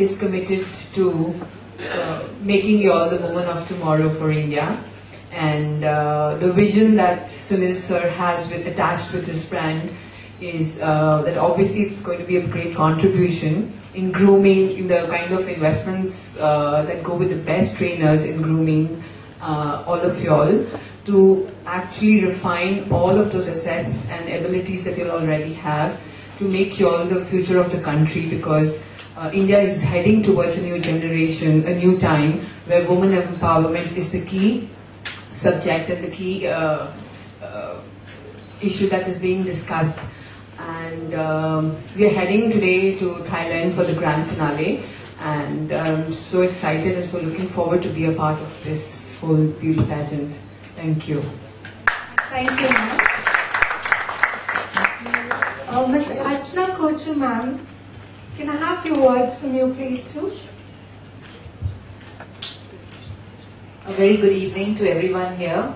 is committed to uh, making you all the woman of tomorrow for India. And uh, the vision that Sunil sir has with, attached with his brand is uh, that obviously it's going to be a great contribution in grooming, in the kind of investments uh, that go with the best trainers in grooming uh, all of y'all to actually refine all of those assets and abilities that you'll already have to make you all the future of the country because uh, India is heading towards a new generation, a new time where women empowerment is the key subject and the key uh, uh, issue that is being discussed. And um, we are heading today to Thailand for the grand finale. And I'm so excited and so looking forward to be a part of this whole beauty pageant. Thank you. Thank you, ma'am. Uh, Ms. Archana Kochhar, ma'am, can I have a few words from you, please, too? A very good evening to everyone here.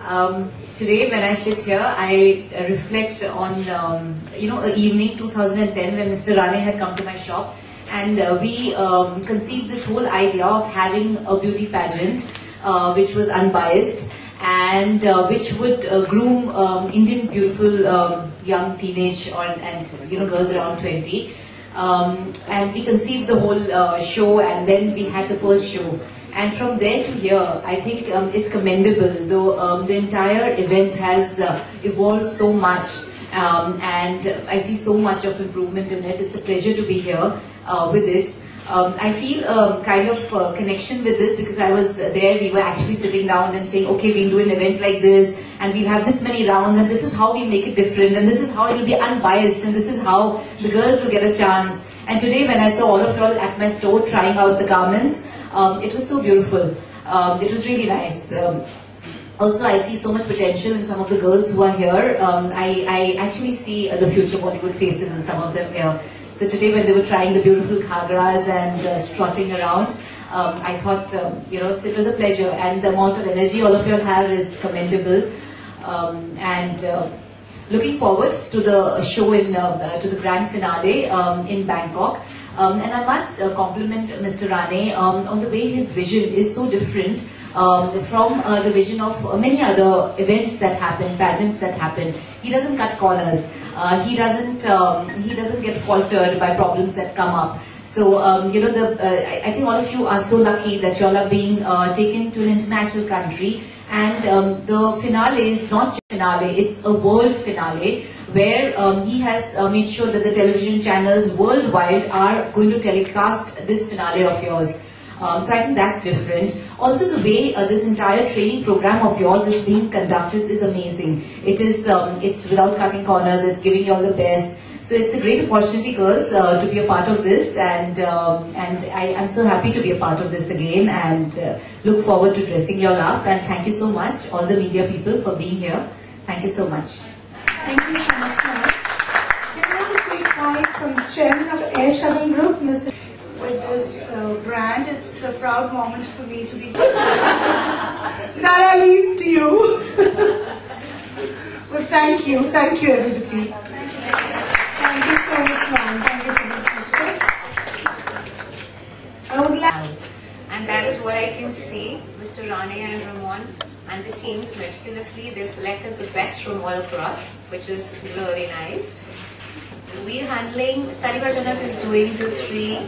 Um, today, when I sit here, I uh, reflect on um, you know, evening 2010 when Mr. Rane had come to my shop, and uh, we um, conceived this whole idea of having a beauty pageant uh, which was unbiased and uh, which would uh, groom um, Indian beautiful um, young teenage and you know girls around 20. Um, and we conceived the whole uh, show and then we had the first show. And from there to here, I think um, it's commendable, though um, the entire event has uh, evolved so much. Um, and I see so much of improvement in it. It's a pleasure to be here uh, with it. Um, I feel a kind of uh, connection with this because I was there, we were actually sitting down and saying, okay, we'll do an event like this and we'll have this many rounds and this is how we make it different and this is how it'll be unbiased and this is how the girls will get a chance. And today when I saw all of you all at my store trying out the garments, um, it was so beautiful. Um, it was really nice. Um, also, I see so much potential in some of the girls who are here. Um, I, I actually see uh, the future Bollywood faces in some of them here. So today when they were trying the beautiful ghagras and uh, strutting around, um, I thought, um, you know, it was a pleasure. And the amount of energy all of you have is commendable. Um, and uh, looking forward to the show in, uh, uh, to the grand finale um, in Bangkok. Um, and I must uh, compliment Mr. Rane um, on the way his vision is so different from uh, the vision of many other events that happen, pageants that happen. He doesn't cut corners. Uh, he doesn't um, he doesn't get faltered by problems that come up. So um, you know, the uh, I, think all of you are so lucky that you all are being uh, taken to an international country, and um, the finale is not finale; it's a world finale where um, he has uh, made sure that the television channels worldwide are going to telecast this finale of yours. Um, so I think that's different. Also, the way uh, this entire training program of yours is being conducted is amazing. It is, um, it's without cutting corners. It's giving you all the best. So it's a great opportunity, girls, uh, to be a part of this, and um, and I, am so happy to be a part of this again, and uh, look forward to dressing you all up. And thank you so much, all the media people, for being here. Thank you so much. Thank you so much. Can I have a quick point from the chairman of Air Shuttle Group, Mr. with this uh, brand. It's a proud moment for me to be here. now I leave to you. well, thank you. Thank you, everybody. Thank you so much, ma'am. Thank you for this question. I would like. And that is what I can see. Mr. Rane and Ramon and the teams meticulously, they've selected the best from all across, which is really nice. We're handling, Study by Janak is doing the three,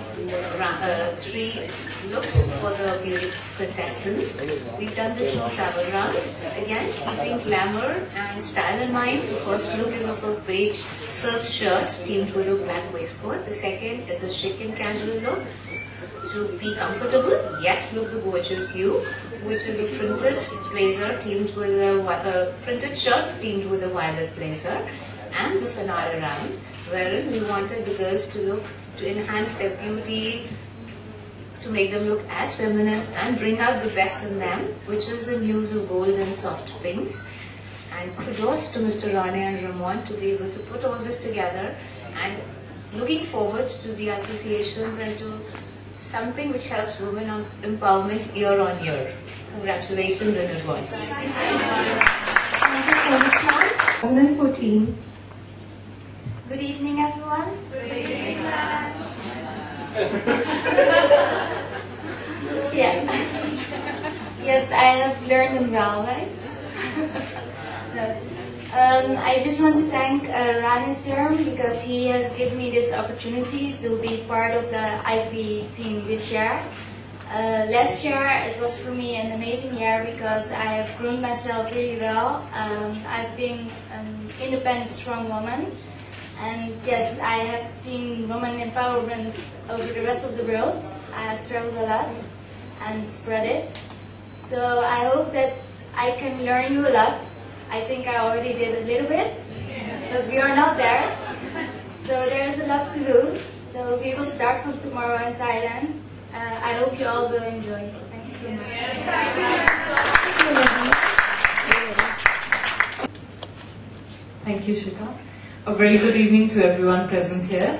uh, three looks for the beauty contestants. We've done the two travel rounds. Again, keeping glamour and style in mind. The first look is of a beige silk shirt teamed with a black waistcoat. The second is a chic and casual look to be comfortable, yet look the gorgeous you, which is a printed blazer teamed with a, a printed shirt teamed with a violet blazer, and the finale round, wherein we wanted the girls to look to enhance their beauty, to make them look as feminine and bring out the best in them, which is a use of gold and soft pinks. And kudos to Mr. Rane and Ramon to be able to put all this together and looking forward to the associations and to something which helps women on empowerment year on year. Congratulations in advance. 2014. Good evening, everyone. yes. yes, I have learned them well, right? no. Um, I just want to thank uh, Rani Serum because he has given me this opportunity to be part of the IP team this year. Uh, last year it was for me an amazing year because I have grown myself really well. Um, I've been an independent, strong woman. And yes, I have seen women empowerment over the rest of the world. I have traveled a lot and spread it. So I hope that I can learn you a lot. I think I already did a little bit, but we are not there. So there's a lot to do. So we will start from tomorrow in Thailand. Uh, I hope you all will enjoy. Thank you so much. Thank you, Shikha. A very good evening to everyone present here.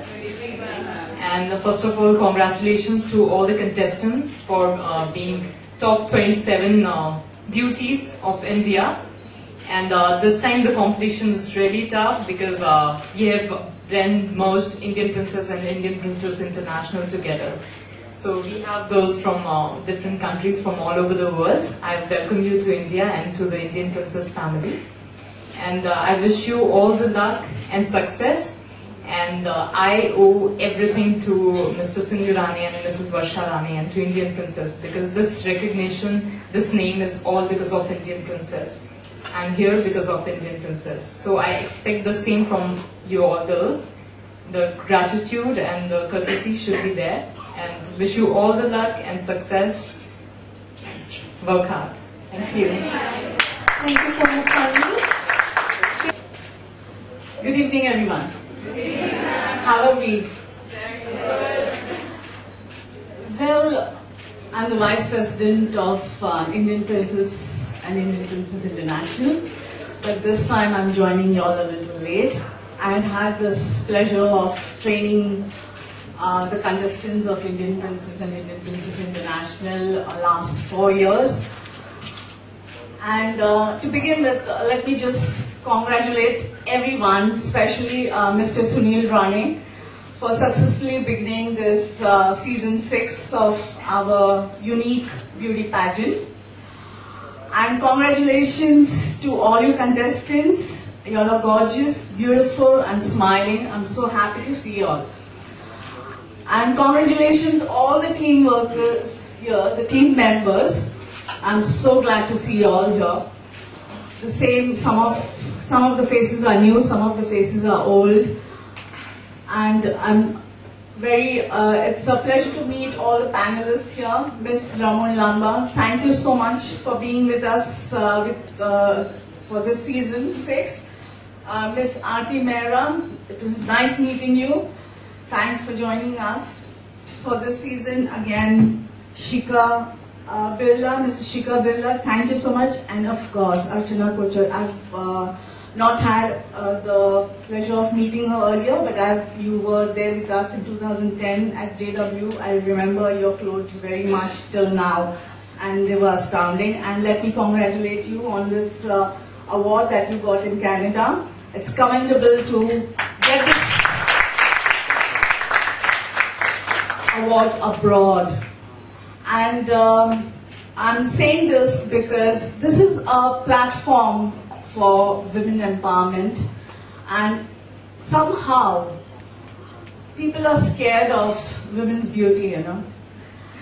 And first of all, congratulations to all the contestants for uh, being top 27 uh, beauties of India. And uh, this time the competition is really tough because uh, you have then merged Indian Princess and Indian Princess International together. So we have girls from uh, different countries from all over the world. I welcome you to India and to the Indian Princess family. And uh, I wish you all the luck and success. And uh, I owe everything to Mr. Sunil Rane and Mrs. Varsha Rane and to Indian Princess because this recognition, this name is all because of Indian Princess. I'm here because of Indian Princess. So I expect the same from you all girls. The gratitude and the courtesy should be there. And wish you all the luck and success. Work hard. Thank you. Thank you so much, Arnie. Good evening, everyone. How are we? Well, I'm the Vice President of uh, Indian Princess and Indian Princess International, but this time I'm joining you all a little late. I had had this pleasure of training uh, the contestants of Indian Princess and Indian Princess International uh, last four years. And uh, to begin with, uh, let me just congratulate everyone, especially uh, Mr. Sunil Rane, for successfully beginning this uh, season six of our unique beauty pageant. And congratulations to all you contestants. You all are gorgeous, beautiful, and smiling. I'm so happy to see you all. And congratulations all the team workers here, the team members. I'm so glad to see you all here. The same, some of some of the faces are new, some of the faces are old, and I'm very. Uh, it's a pleasure to meet all the panelists here. Miss Ramon Lamba, thank you so much for being with us uh, with, uh, for this season six. Uh, Miss Aarti Mehra, it was nice meeting you. Thanks for joining us for this season. Again, Shikha uh, Birla, Mrs. Shikha Birla, thank you so much. And of course, Archana Kochhar. I've uh, not had uh, the pleasure of meeting her earlier, but I've, you were there with us in 2010 at JW. I remember your clothes very much till now, and they were astounding. And let me congratulate you on this uh, award that you got in Canada. It's commendable to get this award abroad. And um, I'm saying this because this is a platform for women empowerment, and somehow people are scared of women's beauty, you know.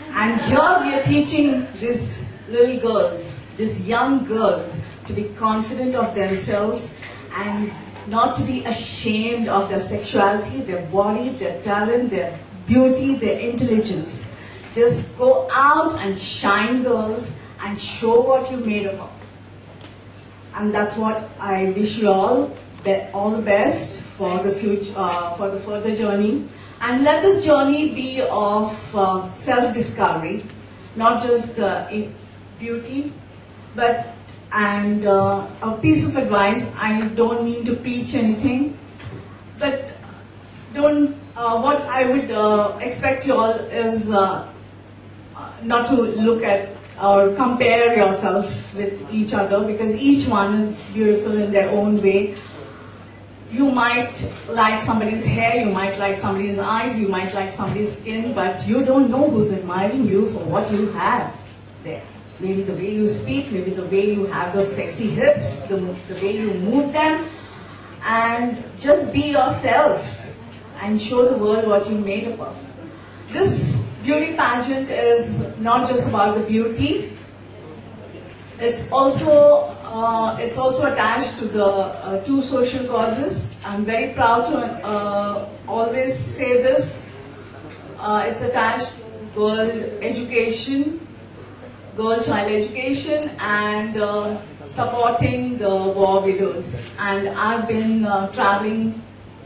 And here we are teaching these little girls, these young girls, to be confident of themselves and not to be ashamed of their sexuality, their body, their talent, their beauty, their intelligence. Just go out and shine, girls, and show what you're made of. And that's what I wish you all all the best for the future, uh, for the further journey. And let this journey be of uh, self-discovery, not just uh, beauty, but and uh, a piece of advice. I don't mean to preach anything, but don't. Uh, what I would uh, expect you all is not to look at or compare yourself with each other because each one is beautiful in their own way. You might like somebody's hair, you might like somebody's eyes, you might like somebody's skin, but you don't know who's admiring you for what you have there. Maybe the way you speak, maybe the way you have those sexy hips, the, the way you move them, and just be yourself and show the world what you're made up of. This beauty pageant is not just about the beauty, it's also uh, it's also attached to the uh, two social causes. I'm very proud to uh, always say this. Uh, it's attached to girl education, girl child education, and uh, supporting the war widows. And I've been uh, traveling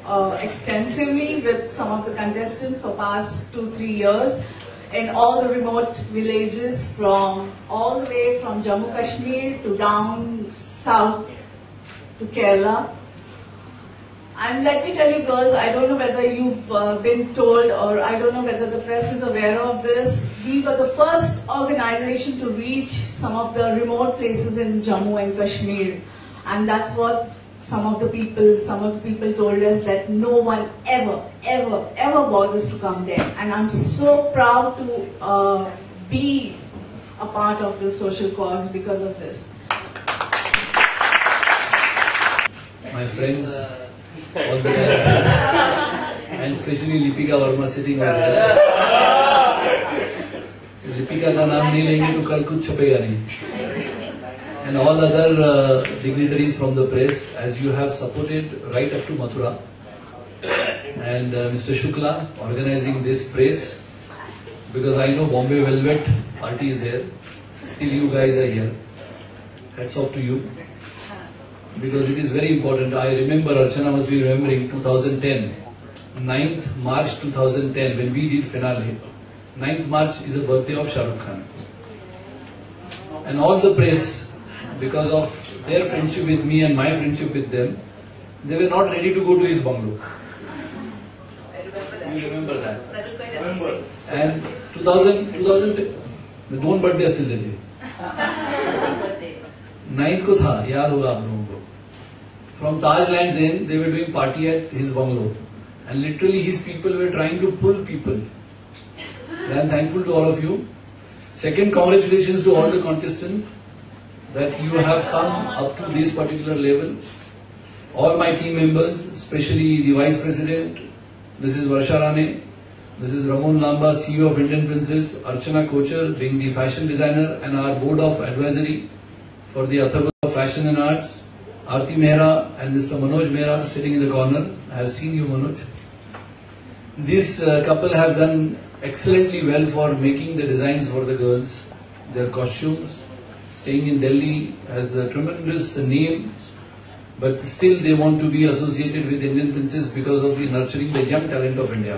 uh, extensively with some of the contestants for past two three years in all the remote villages from all the way from Jammu Kashmir to down south to Kerala. And let me tell you girls, I don't know whether you've uh, been told or I don't know whether the press is aware of this. We were the first organization to reach some of the remote places in Jammu and Kashmir. And that's what some of the people, some of the people told us that no one ever, ever, ever bothers to come there. And I'm so proud to uh, be a part of this social cause because of this. My friends, all the time, and especially Lipika Verma sitting over there. Lipika का नाम नहीं लेंगे तो कल कुछ छपेगा नहीं. and all other uh, dignitaries from the press, as you have supported right up to Mathura, and uh, Mr. Shukla organizing this press, because I know Bombay Velvet party is there. Still, you guys are here. Hats off to you because it is very important. I remember, Archana must be remembering 2010, 9th March 2010, when we did finale. 9th March is the birthday of Shah Rukh Khan. And all the press, because of their friendship with me and my friendship with them, they were not ready to go to his bungalow. You remember that? That is quite amazing. And 2000, 2000 दोन birthday असतील त्याचे ninth को था याद होगा आप लोगों को from Taj land in they were doing party at his bungalow and literally his people were trying to pull people I am thankful to all of you second congratulation to all the contestants that you have come up to this particular level. All my team members, especially the Vice President, this is Varsha Rane, this is Ramon Lamba, CEO of Indian Princess, Archana Kochhar being the fashion designer and our board of advisory for the Atharva of Fashion and Arts, Aarti Mehra and Mr. Manoj Mehra sitting in the corner. I have seen you Manoj. This uh, couple have done excellently well for making the designs for the girls, their costumes. Staying in Delhi has a tremendous name, but still they want to be associated with Indian Princess because of the nurturing the young talent of India.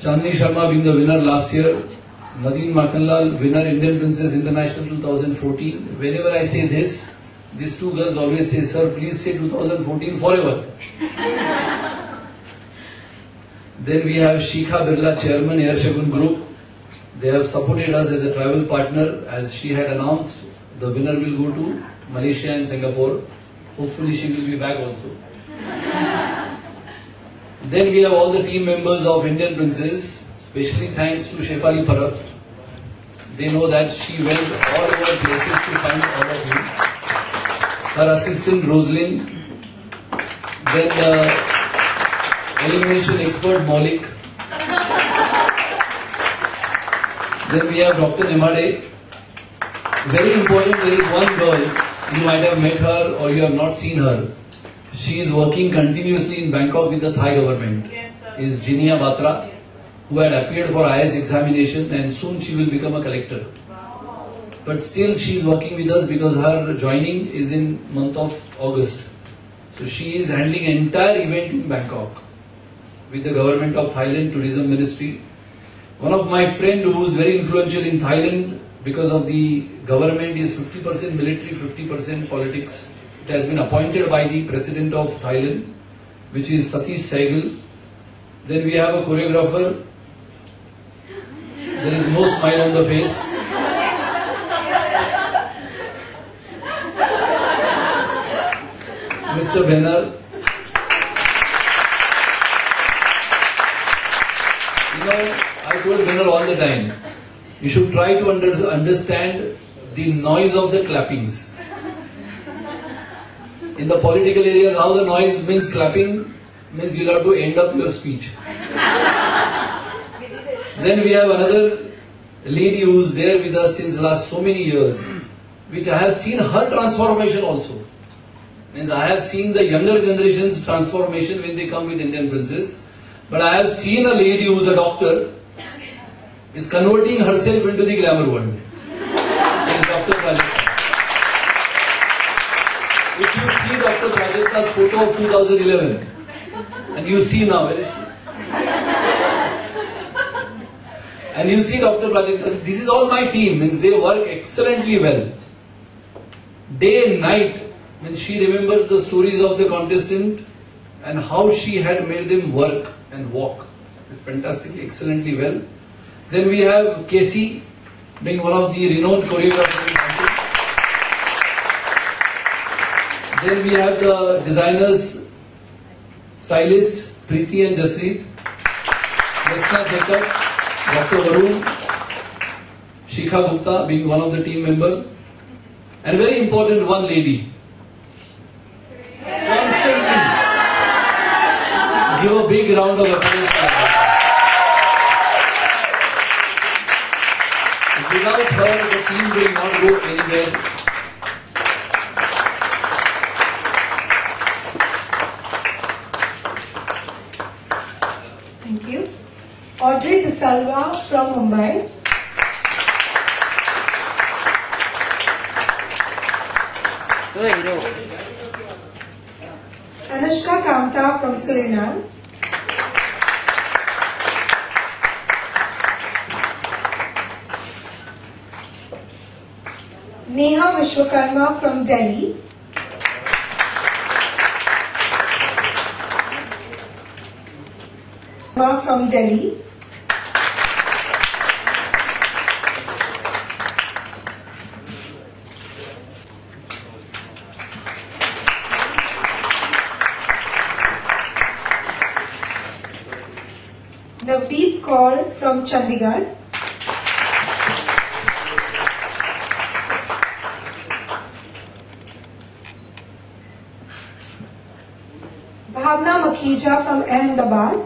Chandni Sharma being the winner last year, Nadine Makhanlal winner Indian Princess International 2014. Whenever I say this, these two girls always say, Sir, please say 2014 forever. then we have Shikha Birla, Chairman, Air Shagun Group. They have supported us as a travel partner. As she had announced, the winner will go to Malaysia and Singapore. Hopefully, she will be back also. Then we have all the team members of Indian Princess, especially thanks to Shefali Parak. They know that she went all over places to find all of you. Her assistant Rosalind, then the elimination expert Maulik, then we have Dr. Nemade. Very important, there is one girl, you might have met her or you have not seen her. She is working continuously in Bangkok with the Thai government. Yes, sir. Is Jinia Batra, who had appeared for IS examination and soon she will become a collector. But still she is working with us because her joining is in month of August. So she is handling entire event in Bangkok with the government of Thailand Tourism Ministry. One of my friend who is very influential in Thailand because of the government is 50% military, 50% politics. It has been appointed by the president of Thailand, which is Satish Saigal. Then we have a choreographer. There is no smile on the face. Mr. Benner, I told all the time, you should try to under, understand the noise of the clappings. In the political areas, how the noise means clapping means you'll have to end up your speech. then we have another lady who's there with us since last so many years, which I have seen her transformation also. Means I have seen the younger generation's transformation when they come with Indian Princess, but I have seen a lady who's a doctor is converting herself into the glamour world. Is Dr. If you see Dr. Prajakta's photo of 2011, and you see now, where is she? And you see Dr. Prajakta, this is all my team, means they work excellently well. Day and night, means she remembers the stories of the contestant and how she had made them work and walk fantastically, excellently well. Then we have Casey, being one of the renowned choreographers. Then we have the designers, stylist Preeti and Jaspreet, Yasna Jacob, Dr. Varun, Shikha Gupta being one of the team members, and very important one lady. Constantly give a big round of applause will not go anywhere. Thank you. Audrey DeSalva from Mumbai. Anushka Kamta from Suriname. Neha Vishwakarma from Delhi. From Delhi. Navdeep Kaur from Chandigarh. Makhija from Ahmedabad.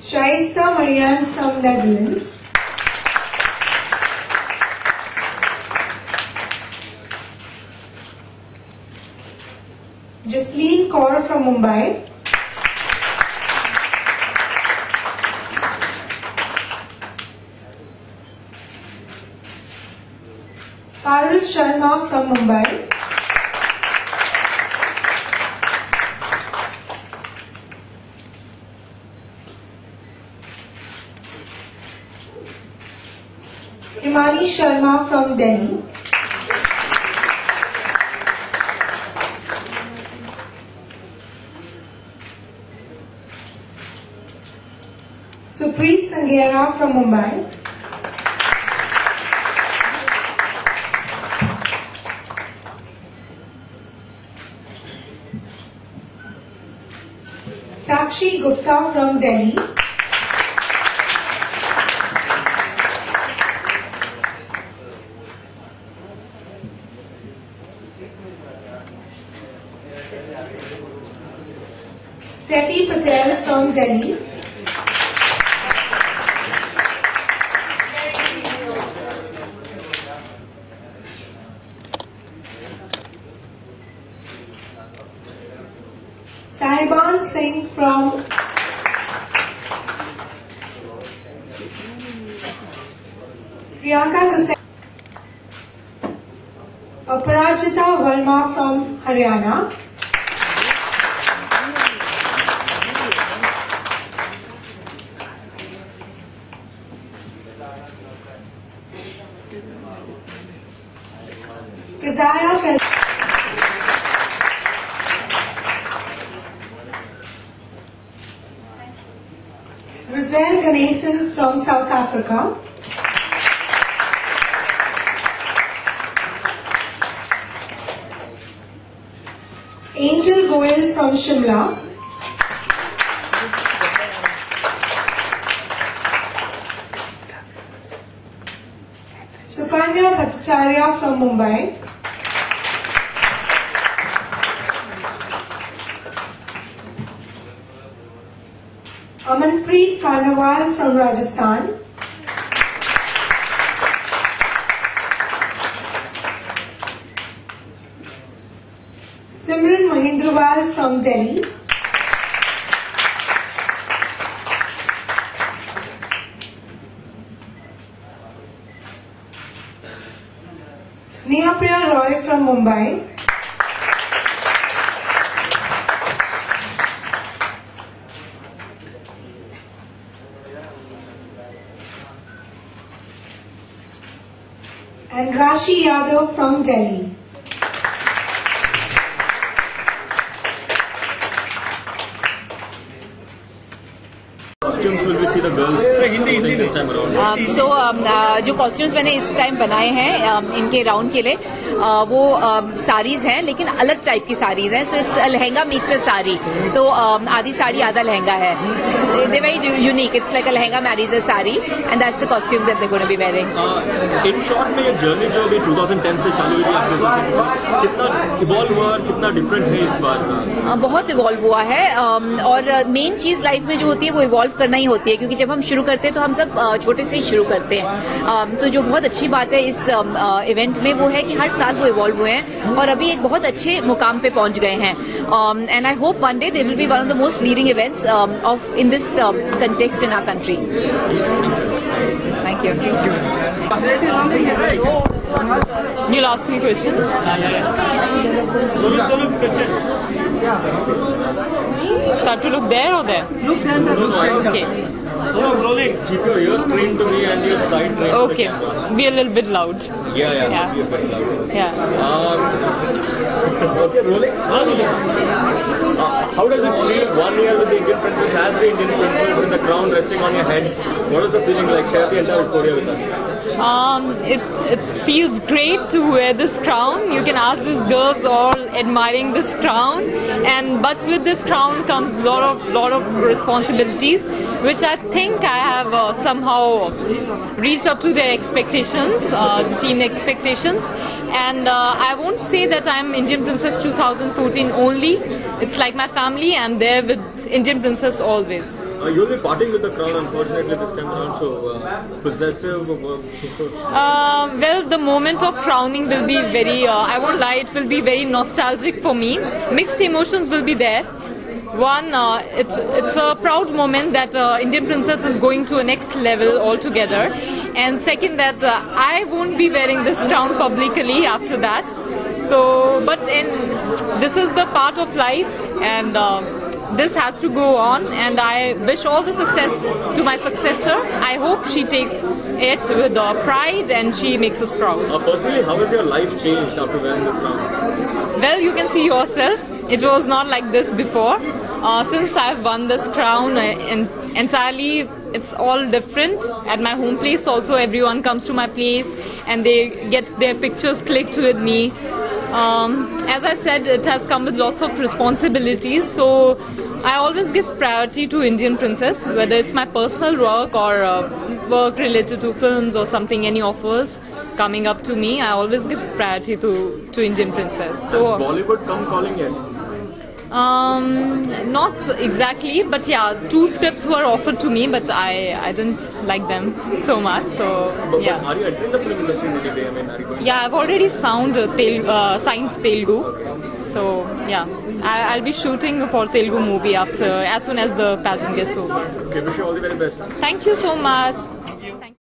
Shaista Marianne from Netherlands. Jasleen Kaur from Mumbai. Sharma from Mumbai. Himani Sharma from Delhi. Supreet Sanghera from Mumbai. Sakshi Gupta from Delhi. Steffi Patel from Delhi. Kal- Rizal Ganesan from South Africa. Angel Goel from Shimla. Sukanya Bhattacharya from Mumbai. Karnawal from Rajasthan. Simran Mahindrawal from Delhi. Snehapriya Roy from Mumbai. Shashi Yadav from Delhi. Will we see the girls? Um, so um, uh, जो costumes मैंने इस time बनाए हैं um, इनके round के लिए वो साड़ीज हैं लेकिन अलग टाइप की साड़ीज हैं so it's lehenga meets a sari. तो आधी साड़ी आधा लहंगा है। They very unique it's like a lehenga marries a sari and that's the costumes that they gonna be wearing in short में ये जर्नी जो अभी 2010 से चालू हुई आपके साथ कितना इवॉल्व हुआ और कितना डिफरेंट है इस बार? बहुत इवॉल्व हुआ है। और मेन चीज़ लाइफ में जो होती है वो इवॉल्व करना ही होती है क्योंकि जब हम शुरू करते हैं तो हम सब छोटे से ही शुरू करते हैं। तो जो बहुत अच्छी बात है इस इवेंट में वो है कि हर साल वो इवॉल्व हुए हैं और अभी एक बहुत अच्छे मुकाम पे पहुँच गए हैं and I hope one day they will be one of the most leading events of in this context in our country thank you You'll ask me questions? So I have to look there or there? Look there. Okay. Keep your ears trained to me and your side trained Okay. Be a little bit loud. Yeah, yeah, Yeah. Be a bit louder. Yeah. Um, okay, rolling. Uh, how does it feel? One year with the Indian princess, as the Indian princess in the crown resting on your head. What is the feeling like? Share the entire euphoria with us. Um, it, it feels great to wear this crown. You can ask these girls all admiring this crown, and but with this crown comes lot of lot of responsibilities, which I think I think I have uh, somehow reached up to their expectations, uh, the team expectations, and uh, I won't say that I'm Indian Princess 2014 only. It's like my family. I'm there with Indian Princess always. Uh, you'll be parting with the crown, unfortunately, this time around. So uh, possessive. Well, the moment of crowning will be very, uh, I won't lie, it will be very nostalgic for me. Mixed emotions will be there. One, uh, it's, it's a proud moment that uh, Indian Princess is going to a next level altogether. And second, that uh, I won't be wearing this crown publicly after that. So, but in, this is the part of life and uh, this has to go on and I wish all the success to my successor. I hope she takes it with uh, pride and she makes us proud. uh, personally, how has your life changed after wearing this crown? Well, you can see yourself. It was not like this before. Uh, since I've won this crown uh, en- entirely, it's all different. At my home place, also, everyone comes to my place and they get their pictures clicked with me. Um, as I said, it has come with lots of responsibilities. So I always give priority to Indian Princess, whether it's my personal work or uh, work related to films or something, any offers coming up to me. I always give priority to, to Indian Princess. Has So. Bollywood come calling yet? Um, not exactly, but yeah, two scripts were offered to me, but I, I didn't like them so much. So But, but yeah, are you entering the film industry in any way? I mean, are you going yeah, I've already sound uh, Tel- uh, signed Telugu. So yeah, I, I'll be shooting for Telugu movie after as soon as the pageant gets over. Okay, wish you all the very best. Thank you so much.